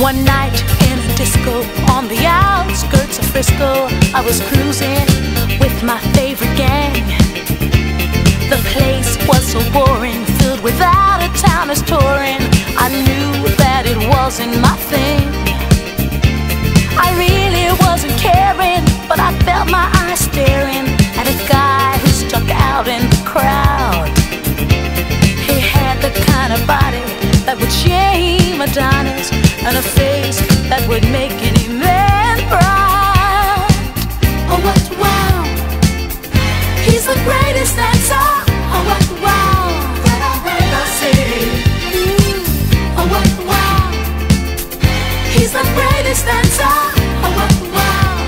One night in a disco on the outskirts of Frisco, I was cruising with my favorite gang. The place was so boring, filled with out of towners touring. I knew that it wasn't my thing. I really wasn't caring, but I felt my eyes staring at a guy who stuck out in the crowd. He had the kind of body that would shame Adonis and a face that would make any man proud. Oh, what wow! He's the greatest dancer. Oh, what wow! Mm. Oh, what wow! He's the greatest dancer. Oh, what wow!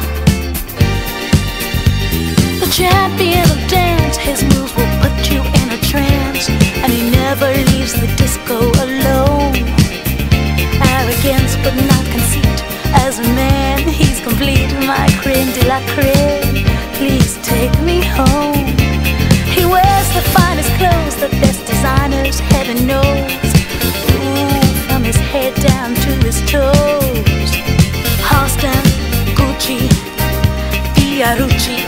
The champion of dance, his moves will put you in a trance, and he never leaves the disco creme. Please take me home. He wears the finest clothes, the best designers, heaven knows. Ooh, from his head down to his toes. Halston, Gucci, Fiorucci.